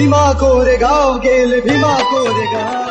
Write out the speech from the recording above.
Bhima Koregaon Gayle Bhima Koregaon